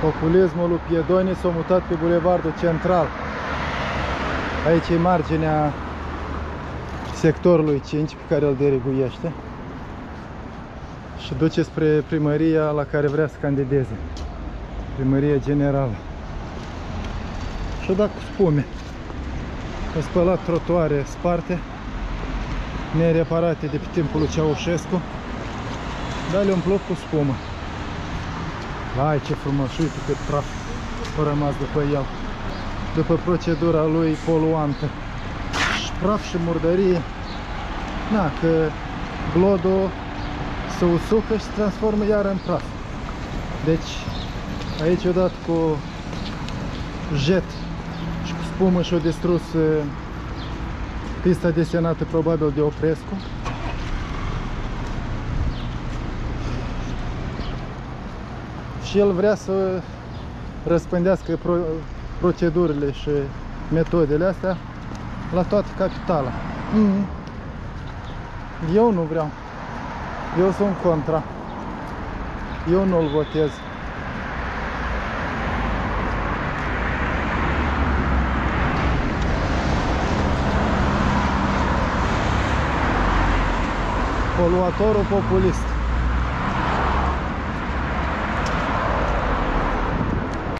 Populismul lui Piedoni s-a mutat pe bulevardul central. Aici e marginea sectorului 5 pe care îl deriguiește și duce spre primăria la care vrea să candideze. Primăria generală. Și-a dat cu spume. A spălat trotuare sparte, nereparate de pe timpul lui Ceaușescu, dar le-a umplut cu spumă. Hai ce frumos, uite cât praf a rămas după el. După procedura lui poluantă. Și praf și murdărie. Na, că glodul se usucă și se transformă iar în praf. Deci, aici odată cu jet și cu spumă și-o distrus uh, pista desenată probabil de Oprescu. Și el vrea să răspândească pro procedurile și metodele astea la toată capitala. Mm. Eu nu vreau. Eu sunt contra. Eu nu-l votez. Poluatorul populist.